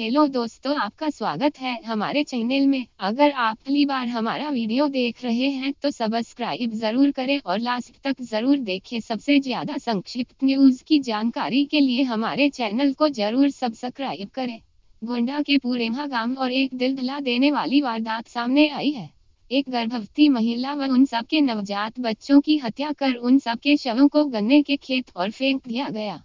Hello दोस्तों आपका स्वागत है हमारे चैनल में। अगर आप पहली बार हमारा वीडियो देख रहे हैं तो सब्सक्राइब ज़रूर करें और लास्ट तक ज़रूर देखें। सबसे ज़्यादा संक्षिप्त न्यूज़ की जानकारी के लिए हमारे चैनल को ज़रूर सब्सक्राइब करें। गोंडा के पूरे गाँव और एक दिल दिला देने वाली वारदात सामने आई है। एक गर्भवती महिला व उन सबके नवजात बच्चों की हत्या कर उन सबके शवों को गन्ने के खेत और फेंक दिया गया।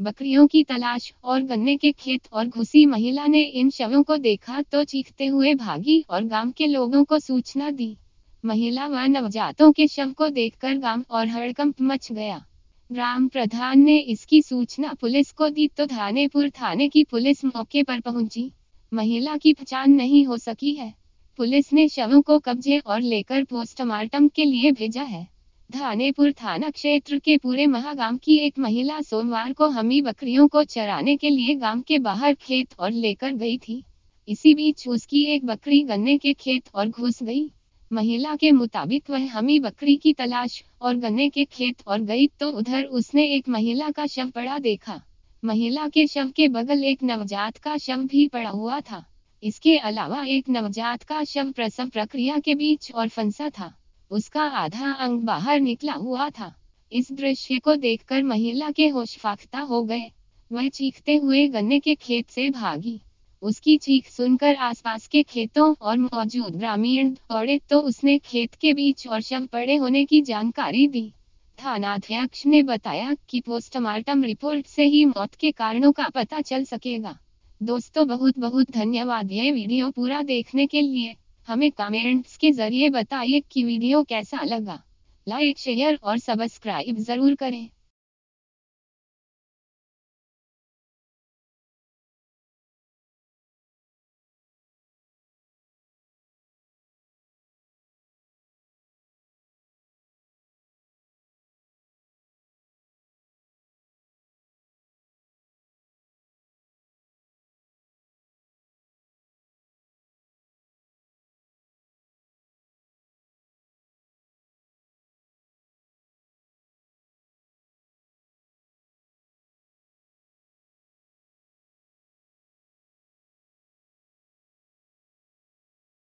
बकरियों की तलाश और गन्ने के खेत और घुसी महिला ने इन शवों को देखा तो चीखते हुए भागी और गाँव के लोगों को सूचना दी। महिला व नवजातों के शव को देखकर गाँव और हड़कंप मच गया। ग्राम प्रधान ने इसकी सूचना पुलिस को दी तो धानेपुर थाने की पुलिस मौके पर पहुँची। महिला की पहचान नहीं हो सकी है। पुलिस ने शवों को कब्जे और लेकर पोस्टमार्टम के लिए भेजा है। धानेपुर थाना क्षेत्र के पूरे महागाम की एक महिला सोमवार को हमी बकरियों को चराने के लिए गाँव के बाहर खेत और लेकर गई थी। इसी बीच उसकी एक बकरी गन्ने के खेत और घुस गई। महिला के मुताबिक वह हमी बकरी की तलाश और गन्ने के खेत और गई तो उधर उसने एक महिला का शव पड़ा देखा। महिला के शव के बगल एक नवजात का शव भी पड़ा हुआ था। इसके अलावा एक नवजात का शव प्रसव प्रक्रिया के बीच और फंसा था। उसका आधा अंग बाहर निकला हुआ था। इस दृश्य को देखकर महिला के होश फाख्ता हो गए। वह चीखते हुए गन्ने के खेत से भागी। उसकी चीख सुनकर आसपास के खेतों और मौजूद ग्रामीण दौड़े तो उसने खेत के बीच और शव पड़े होने की जानकारी दी। थानाध्यक्ष ने बताया कि पोस्टमार्टम रिपोर्ट से ही मौत के कारणों का पता चल सकेगा। दोस्तों बहुत बहुत धन्यवाद। ये वीडियो पूरा देखने के लिए हमें कमेंट्स के ज़रिए बताइए कि वीडियो कैसा लगा। लाइक शेयर और सब्सक्राइब ज़रूर करें।